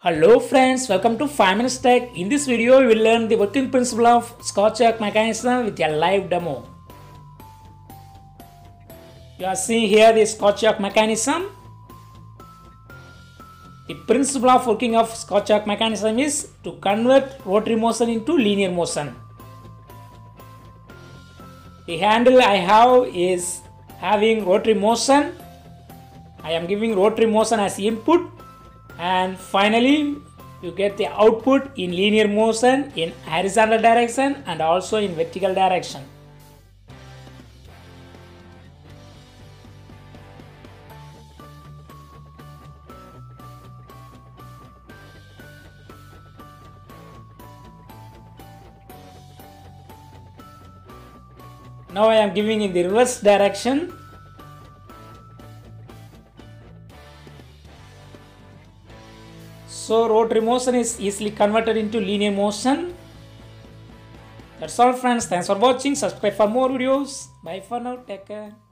Hello friends, welcome to 5 Minutes Tech. In this video, we will learn the working principle of Scotch Yoke mechanism with a live demo. You are seeing here the Scotch Yoke mechanism. The principle of working of Scotch Yoke mechanism is to convert rotary motion into linear motion. The handle I have is having rotary motion. I am giving rotary motion as input and finally you get the output in linear motion in horizontal direction and also in vertical direction. Now I am giving in the reverse direction So rotary motion is easily converted into linear motion. That's all friends. Thanks for watching. Subscribe for more videos. Bye for now. Take care.